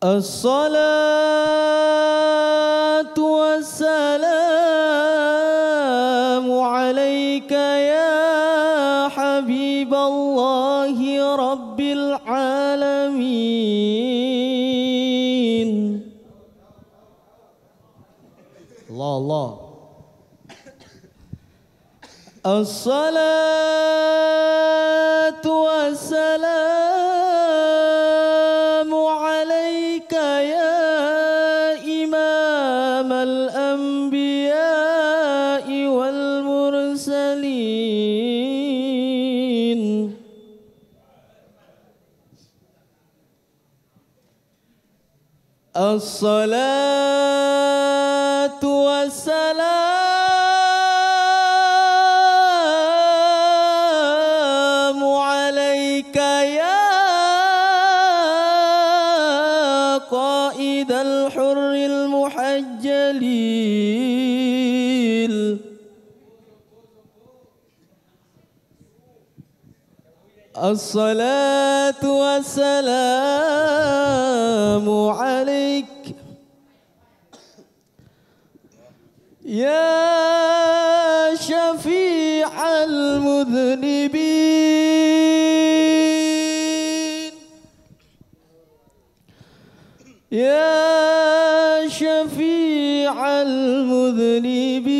الصلاة والسلام عليك يا حبيب الله رب العالمين. الله الله. الصلاة والسلام الصلاة والسلام عليك يا قائد الحر المحجلين. الصلاة والسلام عليك. يا شفيع المذنبين. يا شفيع المذنبين.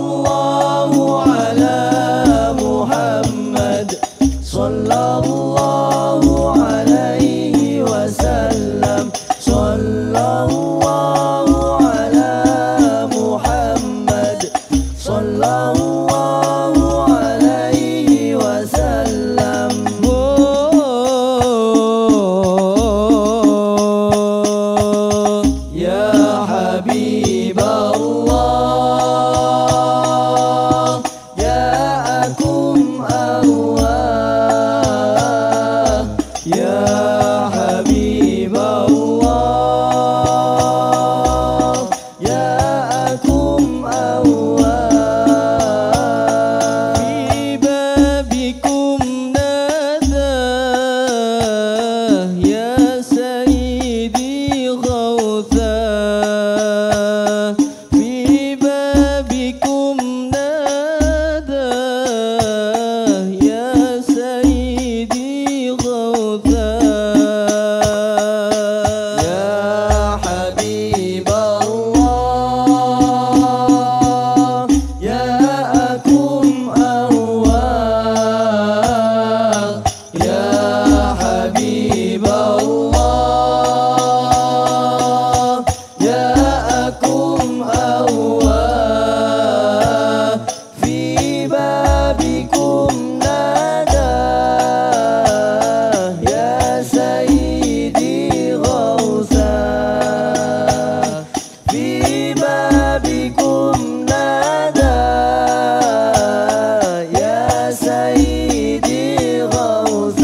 في روضة.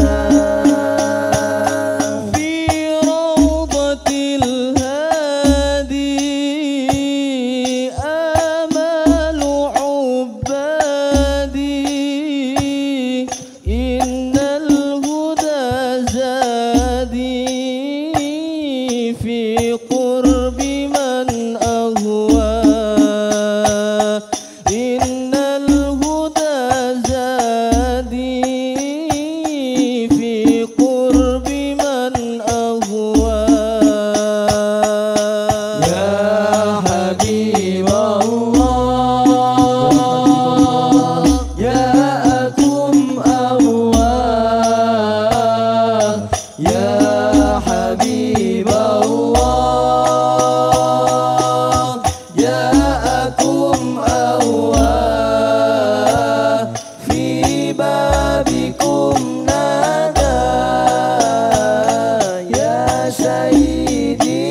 الهادي آمال عبادي إن الهدى زادي في قرب ah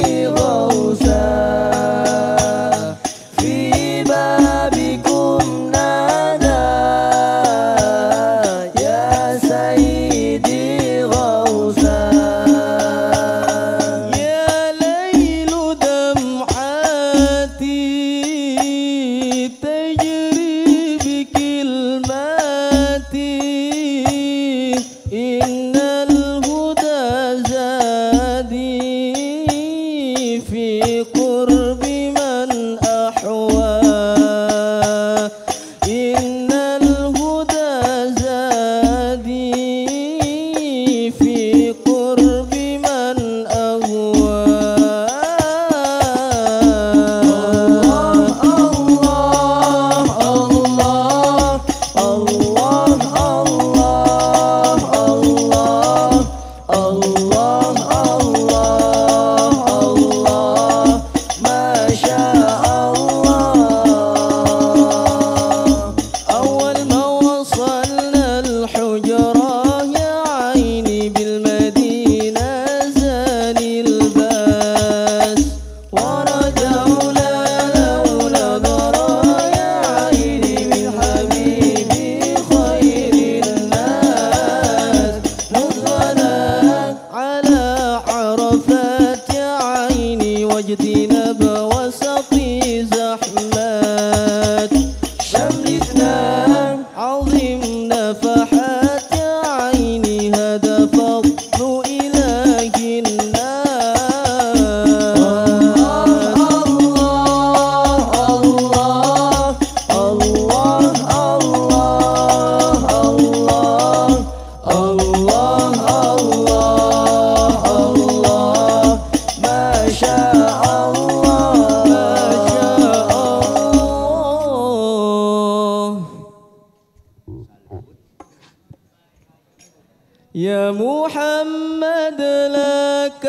يا محمد لك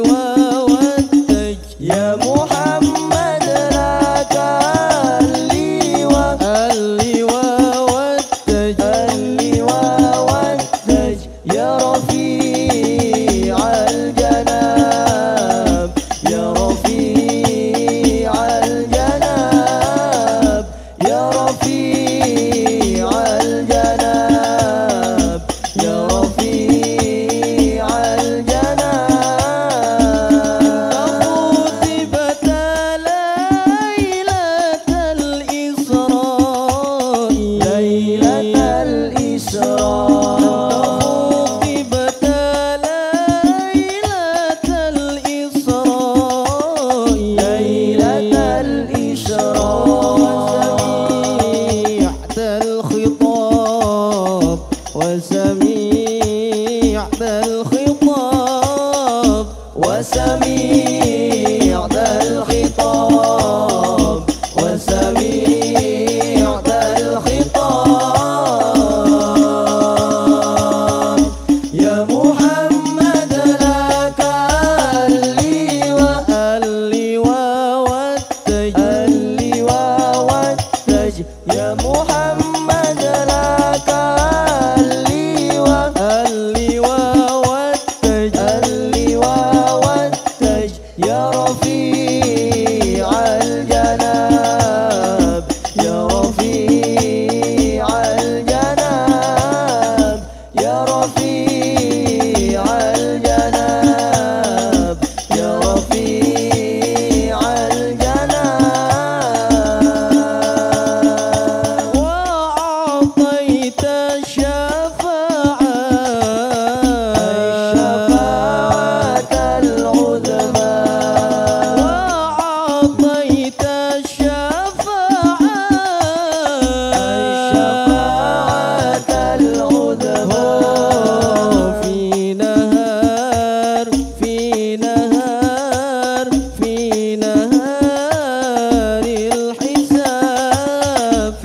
وودج يا محمد وودج يا رفيق وسميع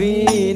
नबी